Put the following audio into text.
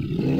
Yeah.